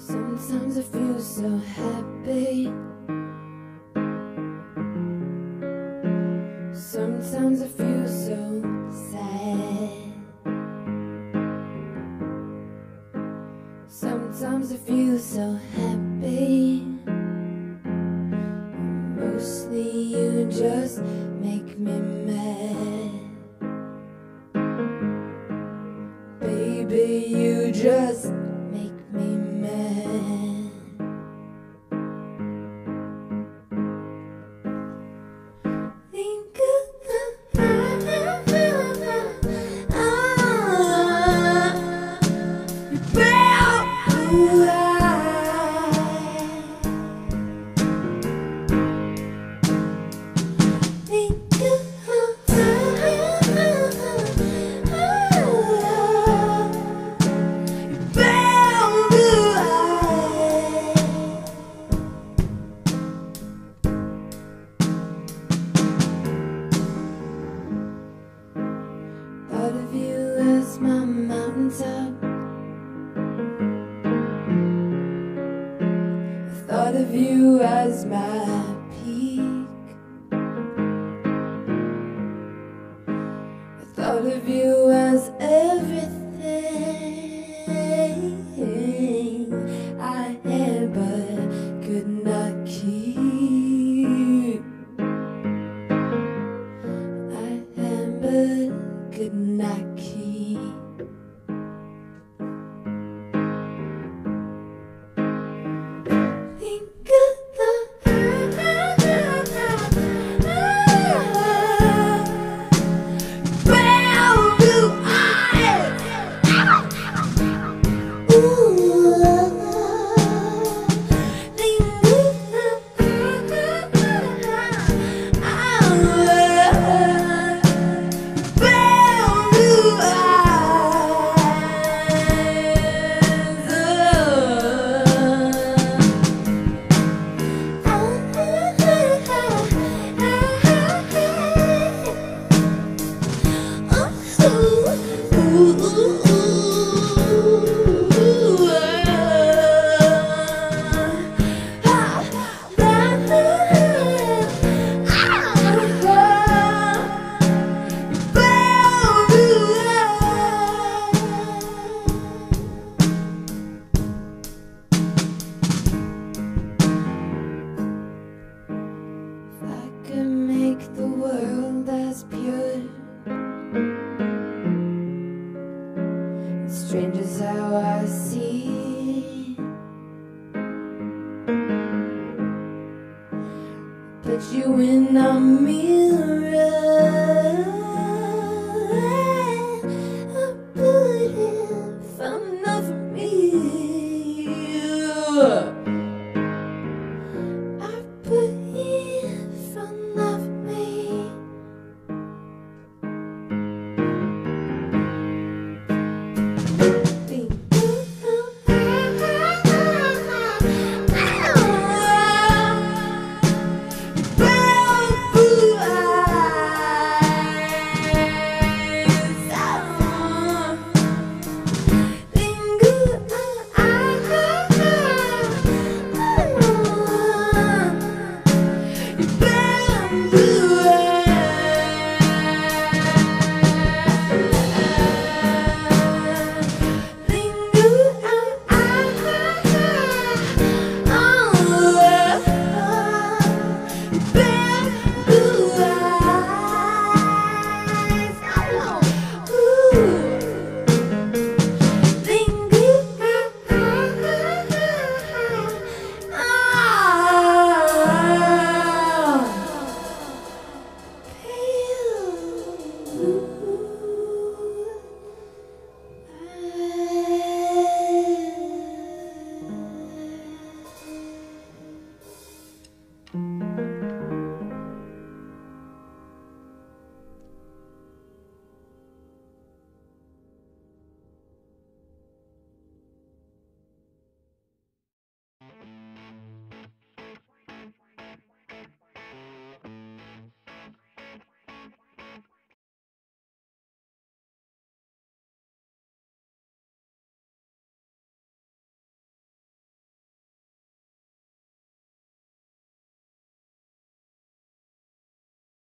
Sometimes I feel so happy. Sometimes I feel so sad. Sometimes I feel so happy. Mostly you just make me mad. Mountaintop. I thought of you as my peak. As how I see, put you in a mirror